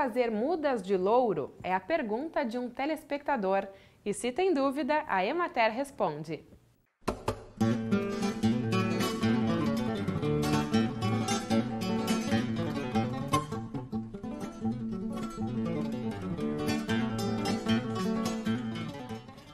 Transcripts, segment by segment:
fazer mudas de louro? É a pergunta de um telespectador. E se tem dúvida, a Emater responde.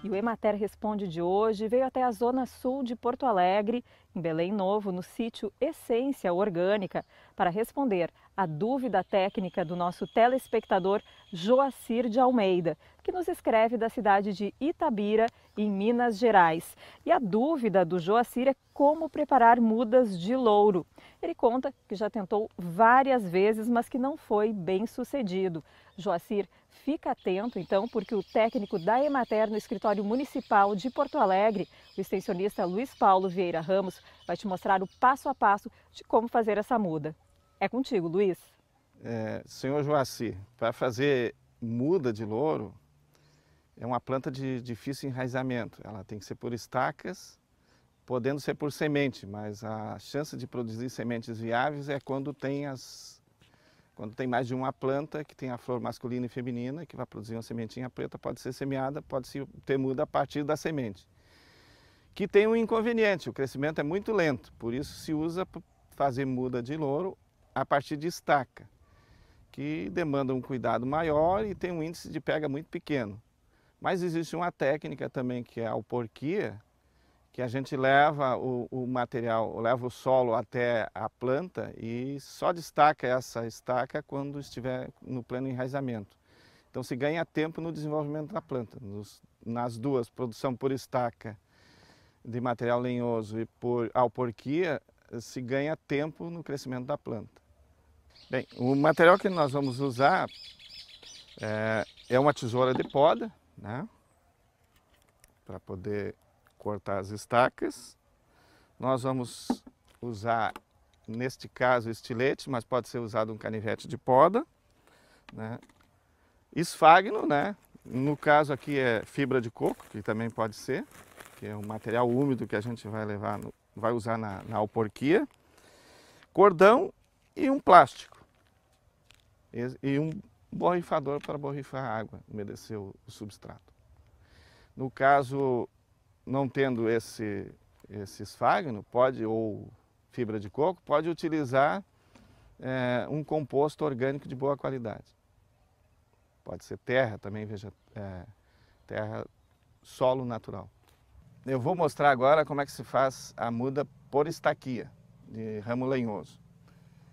E o Emater Responde de hoje veio até a zona sul de Porto Alegre, em Belém Novo, no sítio Essência Orgânica, para responder a dúvida técnica do nosso telespectador Joacir de Almeida, que nos escreve da cidade de Itabira, em Minas Gerais. E a dúvida do Joacir é como preparar mudas de louro. Ele conta que já tentou várias vezes, mas que não foi bem sucedido. Joacir, fica atento então, porque o técnico da Emater no escritório municipal de Porto Alegre, o extensionista Luiz Paulo Vieira Ramos, vai te mostrar o passo a passo de como fazer essa muda. É contigo, Luiz. É, senhor Joacir, para fazer muda de louro, é uma planta de difícil enraizamento. Ela tem que ser por estacas, podendo ser por semente, mas a chance de produzir sementes viáveis é quando tem as quando tem mais de uma planta que tem a flor masculina e feminina, que vai produzir uma sementinha preta, pode ser semeada, pode ser ter muda a partir da semente. Que tem um inconveniente, o crescimento é muito lento, por isso se usa fazer muda de louro a partir de estaca, que demanda um cuidado maior e tem um índice de pega muito pequeno. Mas existe uma técnica também que é a alporquia, que a gente leva o, o, material, leva o solo até a planta e só destaca essa estaca quando estiver no pleno enraizamento. Então se ganha tempo no desenvolvimento da planta. Nos, nas duas, produção por estaca de material lenhoso e por alporquia, se ganha tempo no crescimento da planta. Bem, o material que nós vamos usar é, é uma tesoura de poda, né? Para poder cortar as estacas. Nós vamos usar, neste caso, estilete, mas pode ser usado um canivete de poda. Né? Esfagno, né? no caso aqui é fibra de coco, que também pode ser, que é um material úmido que a gente vai levar, no, vai usar na, na alporquia. Cordão e um plástico. E, e um borrifador para borrifar a água, umedecer o, o substrato. No caso, não tendo esse, esse esfagno, pode, ou fibra de coco, pode utilizar é, um composto orgânico de boa qualidade. Pode ser terra também, veja, é, terra, solo natural. Eu vou mostrar agora como é que se faz a muda por estaquia, de ramo lenhoso.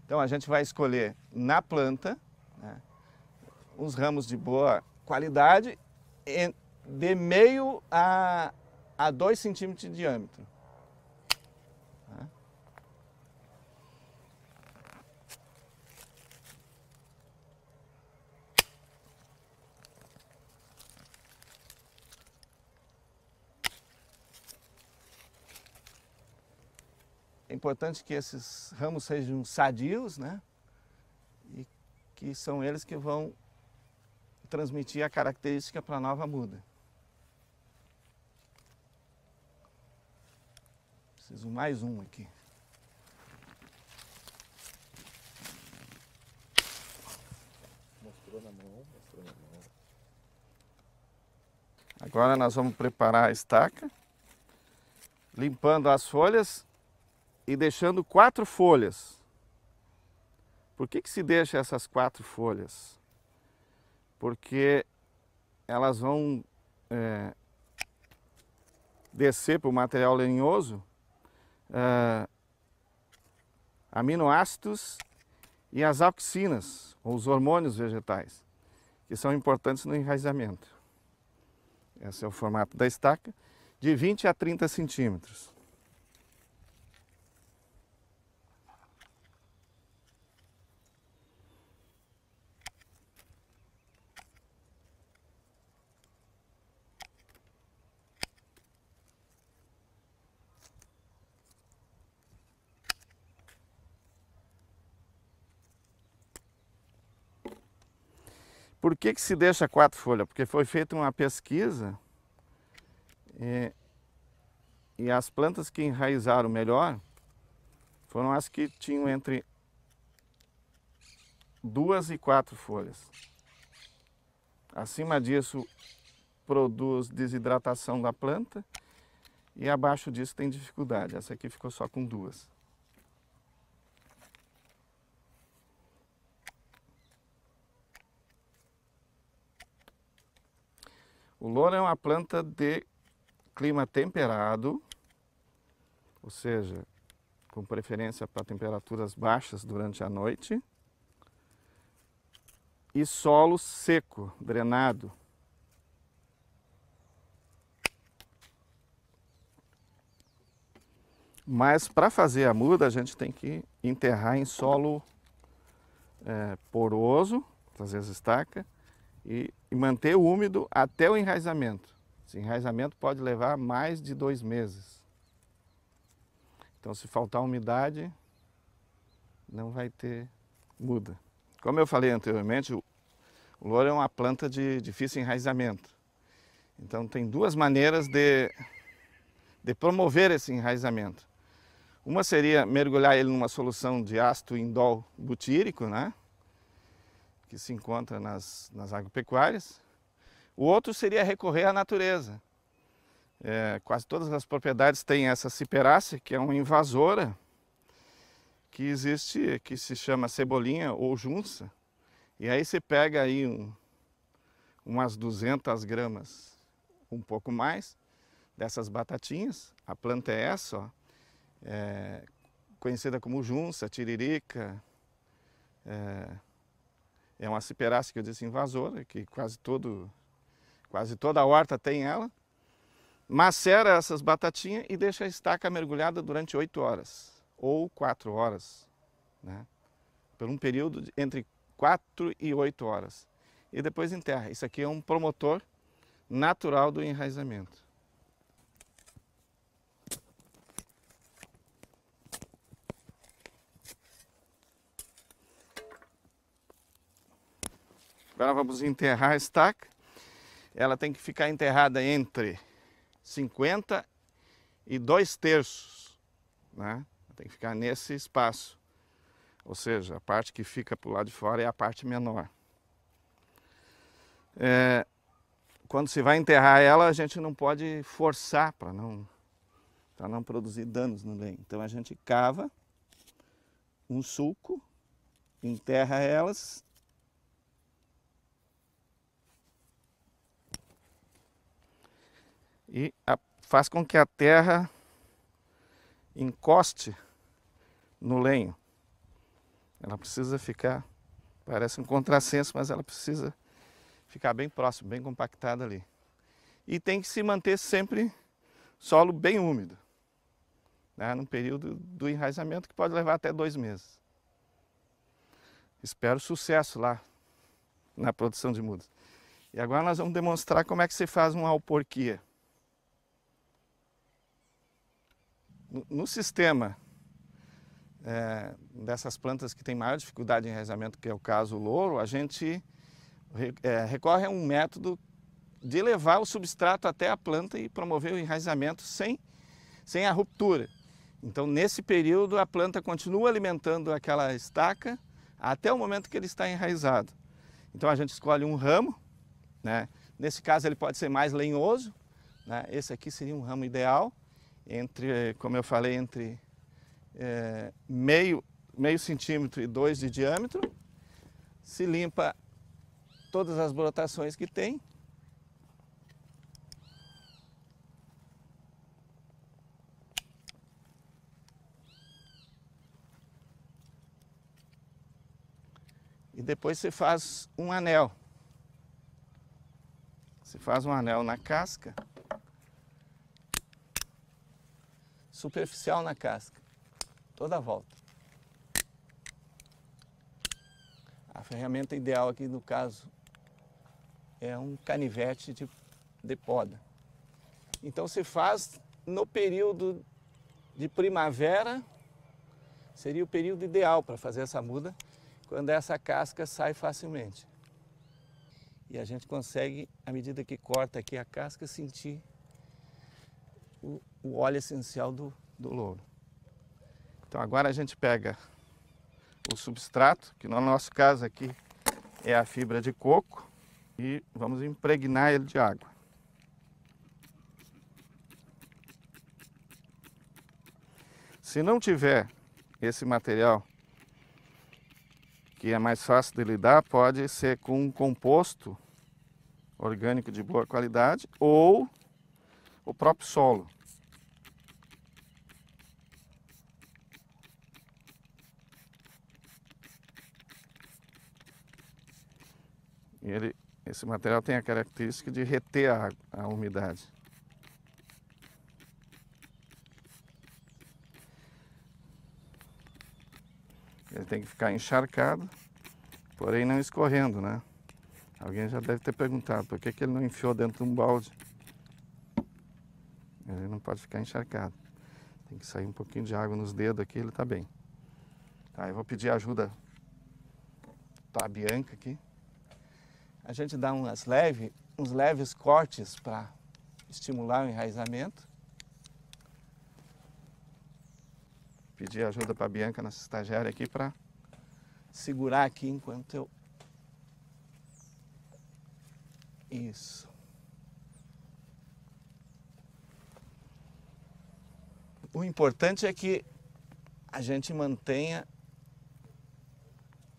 Então a gente vai escolher na planta né, uns ramos de boa qualidade de meio a, a 2 centímetros de diâmetro. Tá? É importante que esses ramos sejam sadios, né? E que são eles que vão transmitir a característica para a nova muda. Preciso mais um aqui. Mostrou na mão, mostrou na mão. Agora nós vamos preparar a estaca, limpando as folhas e deixando quatro folhas. Por que, que se deixa essas quatro folhas? Porque elas vão é, descer para o material lenhoso uh, aminoácidos e as auxinas, ou os hormônios vegetais, que são importantes no enraizamento. Esse é o formato da estaca, de 20 a 30 centímetros. Por que, que se deixa quatro folhas? Porque foi feita uma pesquisa e, e as plantas que enraizaram melhor foram as que tinham entre duas e quatro folhas. Acima disso, produz desidratação da planta e abaixo disso tem dificuldade. Essa aqui ficou só com duas. Louro é uma planta de clima temperado, ou seja, com preferência para temperaturas baixas durante a noite, e solo seco, drenado. Mas para fazer a muda a gente tem que enterrar em solo é, poroso, fazer as estacas, e, e manter úmido até o enraizamento. Esse enraizamento pode levar mais de dois meses. Então, se faltar umidade, não vai ter muda. Como eu falei anteriormente, o, louro é uma planta de difícil enraizamento. Então, tem duas maneiras de, de promover esse enraizamento. Uma seria mergulhar ele numa solução de ácido indol butírico, né? Que se encontra nas, nas agropecuárias. O outro seria recorrer à natureza. É, quase todas as propriedades têm essa ciperácea, que é uma invasora, que existe, que se chama cebolinha ou junça. E aí você pega aí um, umas 200 gramas, um pouco mais, dessas batatinhas. A planta é essa, ó, é, conhecida como junça, tiririca, é, é uma ciperácea que eu disse invasora, que quase, todo, quase toda a horta tem ela. Macera essas batatinhas e deixa a estaca mergulhada durante 8 horas ou 4 horas, né? por um período de, entre 4 e 8 horas. E depois enterra. Isso aqui é um promotor natural do enraizamento. Agora vamos enterrar a estaca. Ela tem que ficar enterrada entre 50 e 2 terços. Né? Tem que ficar nesse espaço. Ou seja, a parte que fica para o lado de fora é a parte menor. É, quando se vai enterrar ela, a gente não pode forçar para não, não produzir danos no lenho. Então a gente cava um sulco, enterra elas e a, faz com que a terra encoste no lenho. Ela precisa ficar, parece um contrassenso, mas ela precisa ficar bem próximo, bem compactada ali. E tem que se manter sempre solo bem úmido, né, num período do enraizamento que pode levar até dois meses. Espero sucesso lá na produção de mudas. E agora nós vamos demonstrar como é que se faz uma alporquia. No sistema é, dessas plantas que têm maior dificuldade de enraizamento, que é o caso louro, a gente é, recorre a um método de levar o substrato até a planta e promover o enraizamento sem, sem a ruptura. Então, nesse período, a planta continua alimentando aquela estaca até o momento que ele está enraizado. Então, a gente escolhe um ramo, né? nesse caso ele pode ser mais lenhoso, né? esse aqui seria um ramo ideal, entre, como eu falei, entre é, meio, meio centímetro e dois de diâmetro. Se limpa todas as brotações que tem. E depois você faz um anel. Você faz um anel na casca. Superficial na casca, toda a volta. A ferramenta ideal aqui no caso é um canivete de, de poda. Então se faz no período de primavera, seria o período ideal para fazer essa muda, quando essa casca sai facilmente. E a gente consegue, à medida que corta aqui a casca, sentir o, o óleo essencial do, do louro. Então agora a gente pega o substrato, que no nosso caso aqui é a fibra de coco, e vamos impregnar ele de água. Se não tiver esse material que é mais fácil de lidar, pode ser com um composto orgânico de boa qualidade ou o próprio solo. Ele, esse material tem a característica de reter a, a umidade. Ele tem que ficar encharcado, porém não escorrendo, né? Alguém já deve ter perguntado por que, que ele não enfiou dentro de um balde. Pode ficar encharcado. Tem que sair um pouquinho de água nos dedos aqui, ele está bem. Tá, eu vou pedir ajuda para a Bianca aqui. A gente dá umas leve, uns leves cortes para estimular o enraizamento. pedir ajuda para a Bianca, nossa estagiária aqui, para segurar aqui enquanto eu... Isso. O importante é que a gente mantenha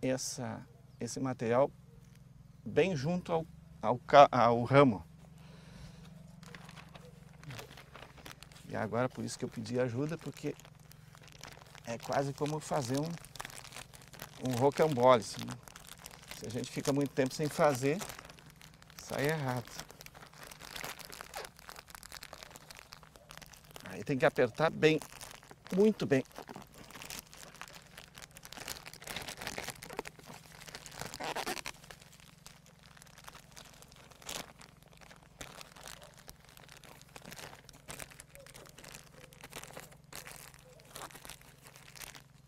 essa, esse material bem junto ao, ao, ao ramo. E agora por isso que eu pedi ajuda, porque é quase como fazer um, um rocambole. Assim, né? Se a gente fica muito tempo sem fazer, sai errado. Tem que apertar bem, muito bem.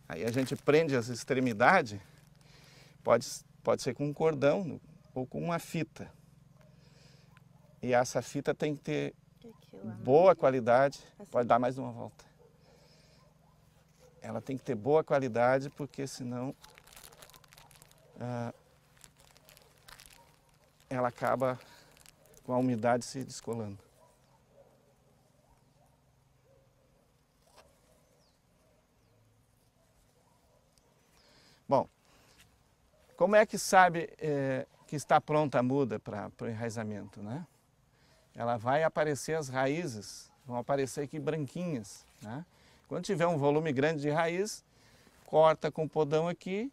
Aí a gente prende as extremidades, pode, pode ser com um cordão ou com uma fita. E essa fita tem que ter boa qualidade. Pode dar mais uma volta. Ela tem que ter boa qualidade, porque senão ah, ela acaba com a umidade se descolando. Bom, como é que sabe é, que está pronta a muda para o enraizamento, né? Ela vai aparecer as raízes, vão aparecer aqui branquinhas, né? Quando tiver um volume grande de raiz, corta com o podão aqui,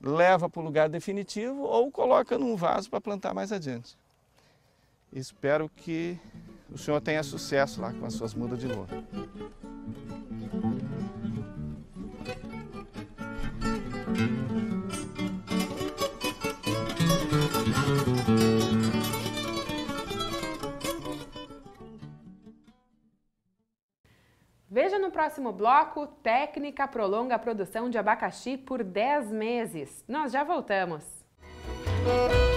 leva para o lugar definitivo ou coloca num vaso para plantar mais adiante. Espero que o senhor tenha sucesso lá com as suas mudas de louro. Veja próximo bloco, técnica prolonga a produção de abacaxi por 10 meses. Nós já voltamos. Música